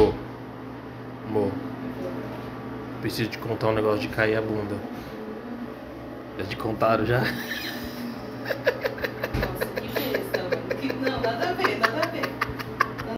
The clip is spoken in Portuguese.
Mo. Mo. Preciso te contar um negócio de cair a bunda. Já te contaram já? Nossa, que besta, mano. Não, nada a ver, nada